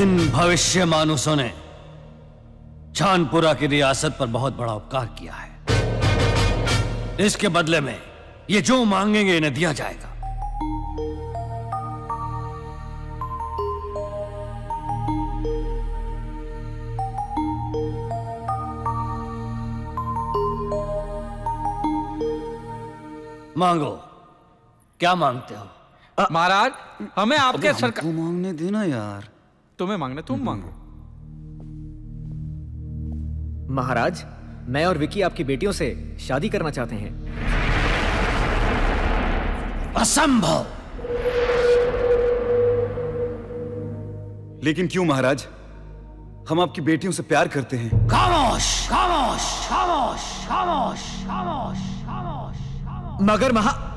इन भविष्य मानुसों ने छानपुरा की रियासत पर बहुत बड़ा उपकार किया है। इसके बदले में ये जो मांगेंगे इन्हें दिया जाएगा। मांगो क्या मांगते हो? महाराज हमें आपके सरकार मांगने देना यार। तुम्हें मांगना तुम मांगो। महाराज मैं और विकी आपकी बेटियों से शादी करना चाहते हैं। असंभव! लेकिन क्यों महाराज? हम आपकी बेटियों से प्यार करते हैं। खामोश खामोश खामोश खामोश खामोश खामोश। मगर महा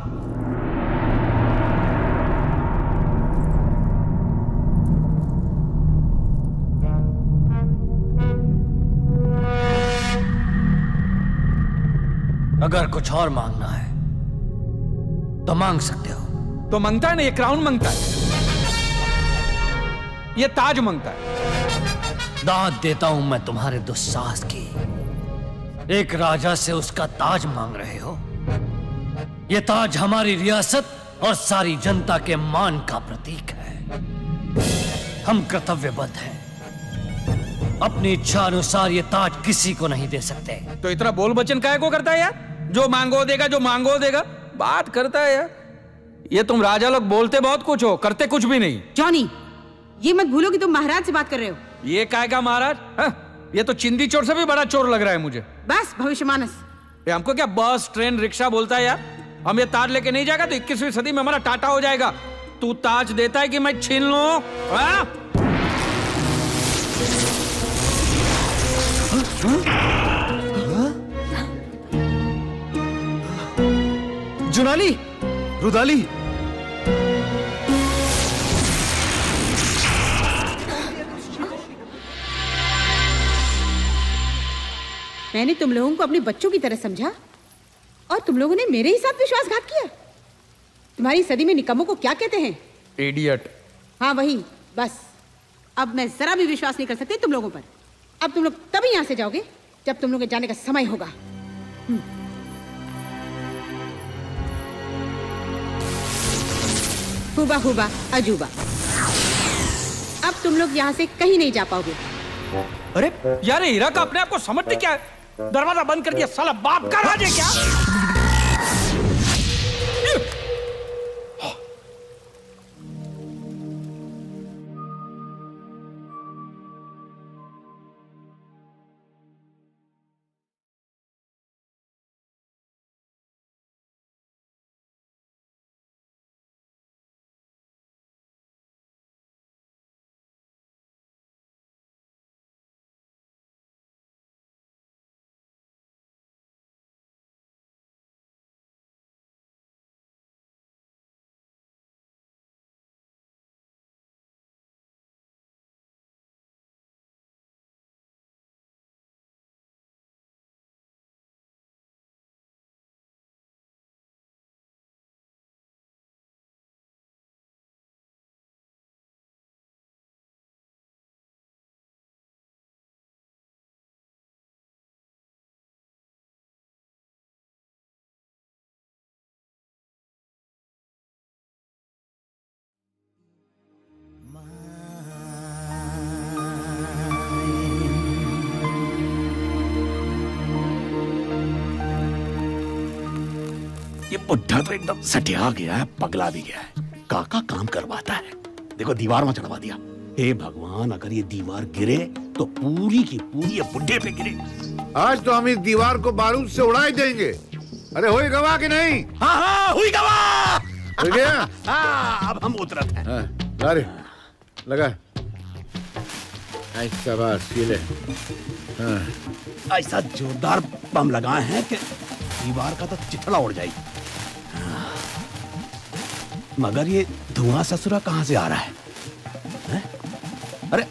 अगर कुछ और मांगना है तो मांग सकते हो। तो माँगता है ना ये क्राउन माँगता है। ये ताज माँगता है। दाद देता हूँ मैं तुम्हारे दुस्साहस की। एक राजा से उसका ताज मांग रहे हो। ये ताज हमारी रियासत और सारी जनता के मान का प्रतीक है। हम कर्तव्यबद्ध हैं। अपनी इच्छा अनुसार ये ताज किसी को नहीं दे सकते। तो इतना बोल बचन काय को करता है यार? जो मांगो देगा जो मांगो देगा। बात करता है यार। ये तुम राजा लोग बोलते बहुत कुछ हो करते कुछ भी नहीं। जॉनी ये मत भूलो कि तुम महाराज से बात कर रहे हो। ये काय का महाराज? हाँ? ये तो चिंदी चोर से भी बड़ा चोर लग रहा है मुझे। बस भविष्य मानस ये हमको क्या बस ट्रेन रिक्शा बोलता है यार? हम ये ताज लेके नहीं जाएगा तो 21वीं सदी में हमारा टाटा हो जाएगा। तू ताज देता है कि मैं छीन लू? हाँ? जुनाली रुदाली। मैंने तुम लोगों को अपने बच्चों की तरह समझा और तुम लोगों ने मेरे ही साथ विश्वासघात किया। तुम्हारी सदी में निकम्मों को क्या कहते हैं? इडियट हाँ वही बस। अब मैं जरा भी विश्वास नहीं कर सकती तुम लोगों पर। अब तुम लोग तभी यहाँ से जाओगे जब तुम लोगों के जाने का समय होगा। हुबा हुबा, अजूबा। अब तुम लोग यहाँ से कहीं नहीं जा पाओगे। अरे, यार हीरा का अपने आप को समझते क्या है? दरवाज़ा बंद कर दिया, साला बाप का राज है क्या? ये बुढ़ा तो एकदम सटिया गया है पगला भी गया है। काका काम करवाता है। देखो दीवार में चढ़वा दिया। हे भगवान अगर ये दीवार गिरे तो पूरी की पूरी ये बुढ़े पे गिरे। आज तो हम इस दीवार को बारूद से उड़ा ही देंगे। अरे होई गवा कि नहीं? हाँ हाँ हुई गवा हो गया? हाँ अब हम उतरत हैं। हाँ, लगा। आई शाबाश ये ले हाँ। ऐसा जोरदार बम लगाए हैं कि दीवार का तो चिथड़ा उड़ जाएगी। मगर ये धुआँ ससुरा कहाँ से आ रहा है, हैं? अरे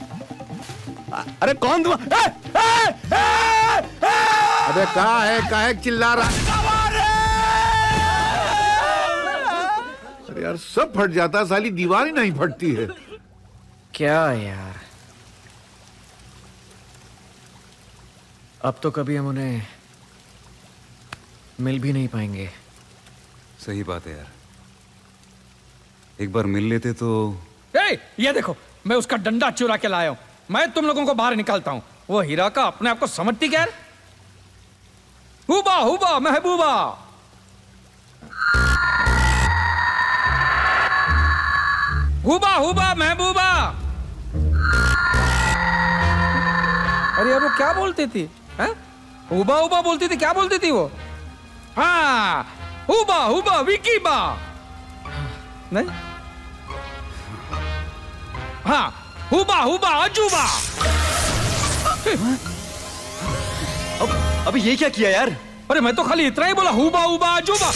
अ- अरे कौन धुआँ? ए, ए, ए, ए! अबे कहा है कहा है चिल्ला रहा है? अरे यार सब फट जाता है, साली दीवार ही नहीं फटती है। क्या यार? अब तो कभी हम उन्हें मिल भी नहीं पाएँगे। सही बात है यार। एक बार मिल लेते तो ए, ये देखो मैं उसका डंडा चुरा के लाया हूँ। मैं तुम लोगों को बाहर निकालता हूँ। वो हीरा का अपने आप को समझती क्या हुबा हुबा महबूबा। हुबा हुबा महबूबा। अरे यार वो क्या बोलती थी? हैं? हुबा हुबा बोलती थी क्या बोलती थी वो? हाँ हुबा हुबा विकी बा। नहीं? हाँ हुबा हुबा अजूबा। अब अब ये क्या किया यार? अरे मैं तो खाली इतना ही बोला हुबा हुबा अजूबा।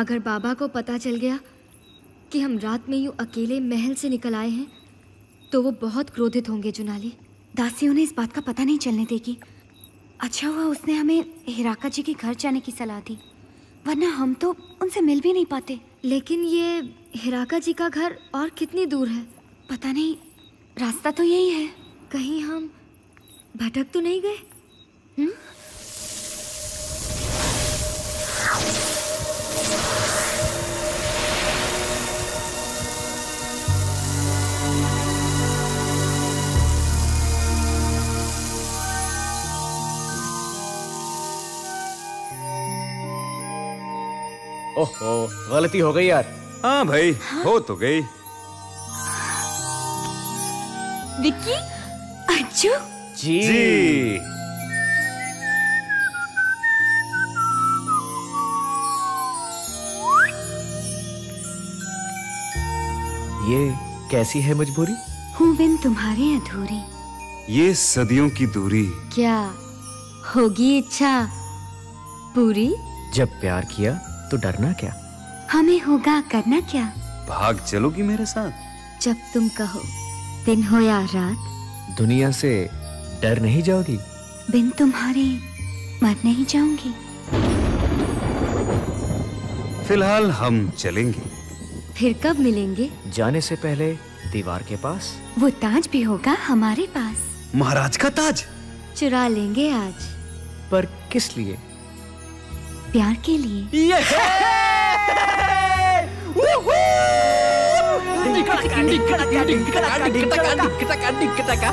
अगर बाबा को पता चल गया कि हम रात में यूँ अकेले महल से निकल आए हैं तो वो बहुत क्रोधित होंगे जुनाली। दासी उन्हें इस बात का पता नहीं चलने देगी। अच्छा हुआ उसने हमें हिराका जी के घर जाने की सलाह दी वरना हम तो उनसे मिल भी नहीं पाते। लेकिन ये हिराका जी का घर और कितनी दूर है? पता नहीं रास्ता तो यही है। कहीं हम भटक तो नहीं गए? ओहो गलती हो गई यार। हाँ भाई हो। तो गई। विक्की अज्जू जी, जी। ये कैसी है मजबूरी? हूँ बिन तुम्हारे अधूरी। ये सदियों की दूरी। क्या होगी इच्छा पूरी? जब प्यार किया तो डरना क्या? हमें होगा करना क्या? भाग चलोगी मेरे साथ? जब तुम कहो दिन हो या रात। दुनिया से डर नहीं जाओगी? बिन तुम्हारे मर नहीं जाऊँगी। फ़िलहाल हम चलेंगे। फिर कब मिलेंगे? जाने से पहले दीवार के पास। वो ताज भी होगा हमारे पास। महाराज का ताज? चुरा लेंगे आज। पर किस लिए? प्यार के लिए टिकटका